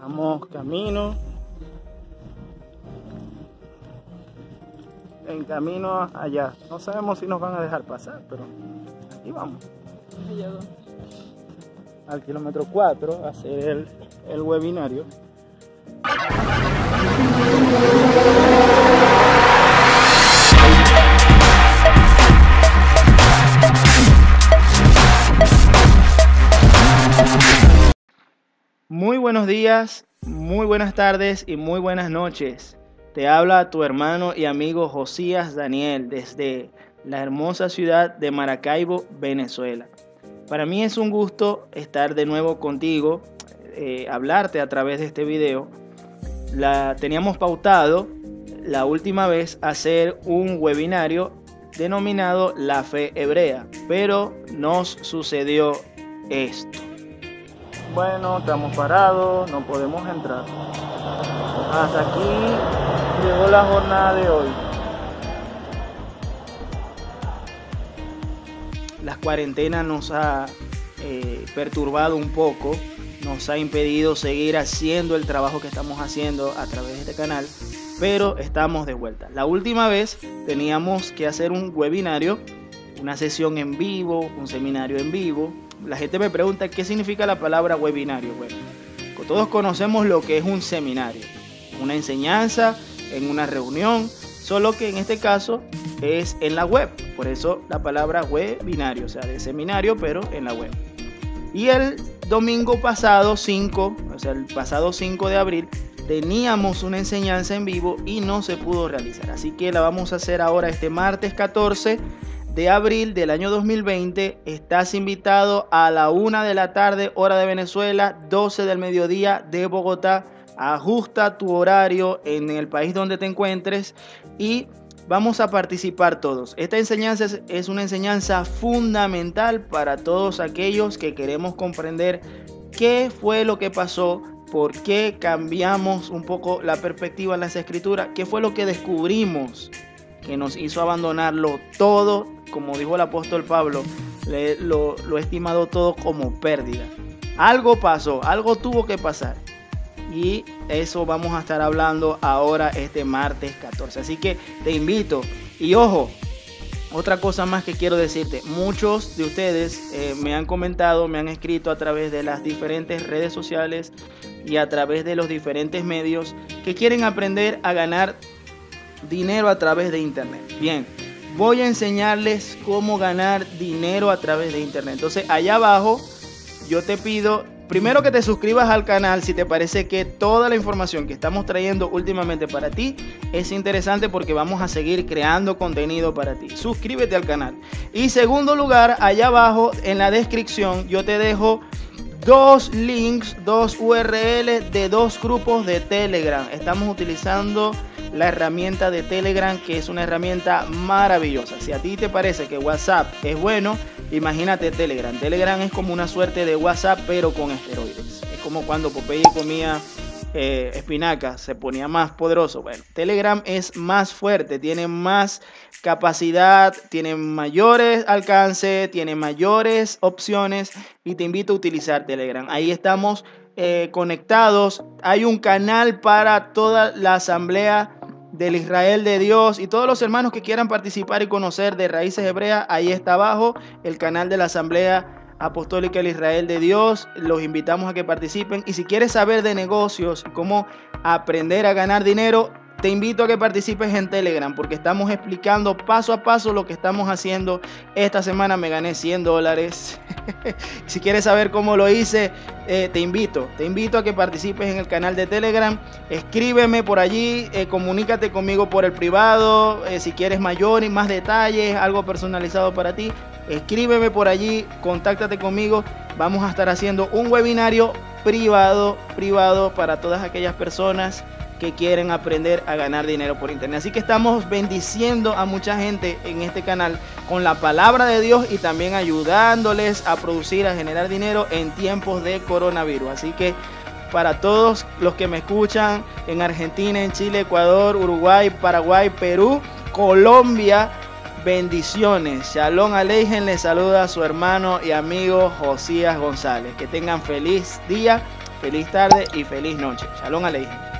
Vamos camino. En camino allá. No sabemos si nos van a dejar pasar, pero aquí vamos. Al kilómetro 4 a hacer el, el webinario. Muy buenos días, muy buenas tardes y muy buenas noches. Te habla tu hermano y amigo Josías Daniel desde la hermosa ciudad de Maracaibo, Venezuela. Para mí es un gusto estar de nuevo contigo, eh, hablarte a través de este video. La, teníamos pautado la última vez hacer un webinario denominado La Fe Hebrea, pero nos sucedió esto. Bueno, estamos parados, no podemos entrar. Hasta aquí llegó la jornada de hoy. La cuarentena nos ha eh, perturbado un poco, nos ha impedido seguir haciendo el trabajo que estamos haciendo a través de este canal, pero estamos de vuelta. La última vez teníamos que hacer un webinario, una sesión en vivo, un seminario en vivo, la gente me pregunta qué significa la palabra webinario. Bueno, todos conocemos lo que es un seminario, una enseñanza en una reunión, solo que en este caso es en la web. Por eso la palabra webinario, o sea, de seminario, pero en la web. Y el domingo pasado, 5, o sea, el pasado 5 de abril, teníamos una enseñanza en vivo y no se pudo realizar. Así que la vamos a hacer ahora este martes 14 de abril del año 2020. Estás invitado a la una de la tarde, hora de Venezuela, 12 del mediodía de Bogotá. Ajusta tu horario en el país donde te encuentres y vamos a participar todos. Esta enseñanza es una enseñanza fundamental para todos aquellos que queremos comprender qué fue lo que pasó, por qué cambiamos un poco la perspectiva en las escrituras, qué fue lo que descubrimos que nos hizo abandonarlo todo como dijo el apóstol Pablo, lo, he estimado todo como pérdida. Algo pasó, algo tuvo que pasar. Y eso vamos a estar hablando ahora este martes 14. Así que te invito. Y ojo, otra cosa más que quiero decirte. Muchos de ustedes eh, me han comentado, me han escrito a través de las diferentes redes sociales y a través de los diferentes medios que quieren aprender a ganar dinero a través de Internet. Bien, voy a enseñarles cómo ganar dinero a través de internet. Entonces, allá abajo yo te pido primero que te suscribas al canal si te parece que toda la información que estamos trayendo últimamente para ti es interesante porque vamos a seguir creando contenido para ti. Suscríbete al canal. Y segundo lugar, allá abajo en la descripción yo te dejo dos links, dos URLs de dos grupos de Telegram. Estamos utilizando la herramienta de Telegram, que es una herramienta maravillosa. Si a ti te parece que WhatsApp es bueno, imagínate Telegram. Telegram es como una suerte de WhatsApp, pero con esteroides. Es como cuando Popeye comía eh, espinaca, se ponía más poderoso. Bueno, Telegram es más fuerte, tiene más capacidad, tiene mayores alcances, tiene mayores opciones y te invito a utilizar Telegram. Ahí estamos eh, conectados. Hay un canal para toda la asamblea del Israel de Dios y todos los hermanos que quieran participar y conocer de Raíces Hebreas, ahí está abajo el canal de la Asamblea Apostólica del Israel de Dios. Los invitamos a que participen y si quieres saber de negocios cómo aprender a ganar dinero, te invito a que participes en Telegram porque estamos explicando paso a paso lo que estamos haciendo. Esta semana me gané 100 dólares. si quieres saber cómo lo hice, eh, te invito. Te invito a que participes en el canal de Telegram. Escríbeme por allí, eh, comunícate conmigo por el privado. Eh, si quieres mayor y más detalles, algo personalizado para ti, escríbeme por allí, contáctate conmigo. Vamos a estar haciendo un webinario privado, privado para todas aquellas personas que quieren aprender a ganar dinero por internet. Así que estamos bendiciendo a mucha gente en este canal con la palabra de Dios y también ayudándoles a producir, a generar dinero en tiempos de coronavirus. Así que para todos los que me escuchan en Argentina, en Chile, Ecuador, Uruguay, Paraguay, Perú, Colombia, bendiciones. Shalom Alejen le saluda a su hermano y amigo Josías González. Que tengan feliz día feliz tarde y feliz noche. Shalom Aleichem.